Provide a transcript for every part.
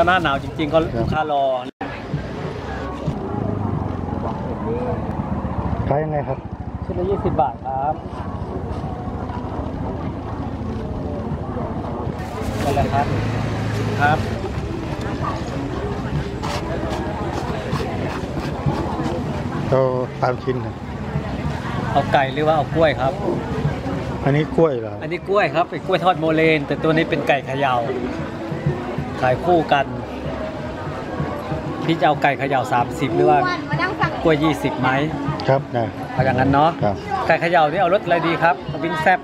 ถ้าหน้าหนาวจริงๆก็ครับลูกค้ารอขายยังไงครับชุดละ20บาทครับนั่นแหละครับครับเราตามชิ้นครับเอาไก่หรือว่าเอากล้วยครับ อันนี้กล้วยเหรออันนี้กล้วยครับเป็นกล้วยทอดโมเลน แต่ตัวนี้เป็นไก่เขยาว ขายคู่กัน พี่จะเอาไก่เขยาว30 หรือว่ามานั่งฟังกล้วย20ไหมครับนะเอาอย่างนั้นเนาะครับไก่เขยาวนี่เอารสอะไรดีครับเอาวิงแซบ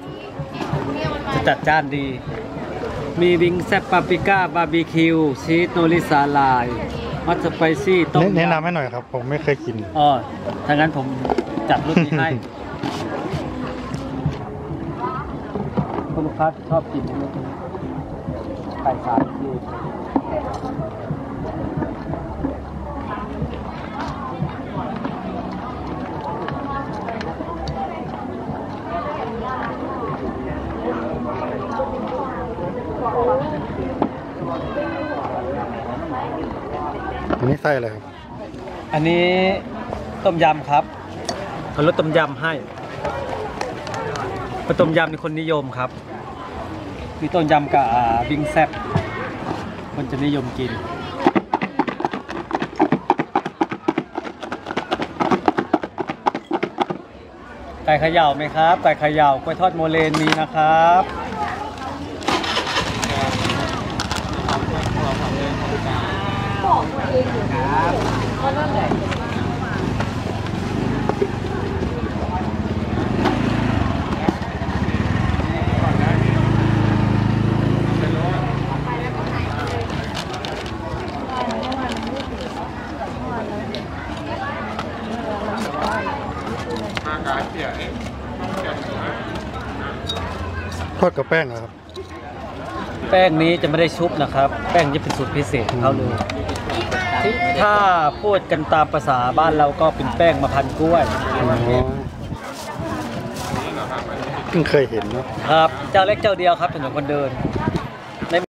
จะจัดจ้านดี มีวิงแซบปาปริก้าบาร์บีคิวชีสโนริสาลายมัสสไปซี่ต้มแนะแนะยำนำให้หน่อยครับ ผมไม่เคยกินอ๋อถ้างั้นผมจัดรุ่นนี้ให้คุณลูกค้าชอบกินอันนี้ ไก่สามที่อันนี้ไส้อะไรครับ อันนี้ต้มยำครับเอารสต้มยำให้เพราะต้มยำเป็นคนนิยมครับ มีต้มยำกับวิงแซบคนจะนิยมกิน ไก่เขย่าไหมครับ ไก่เขย่ากล้วยทอดโมเลนมีนะครับ ทอดกับแป้งเหรอครับ แป้งนี้จะไม่ได้ชุบนะครับ แป้งจะเป็นสูตรพิเศษของเขาเลยที่ถ้าพูดกันตามภาษาบ้านเราก็เป็นแป้งมะพันกล้วยอ๋อเพิ่งเคยเห็นเนาะครับเจ้าเล็กเจ้าเดียวครับถนนคนเดิน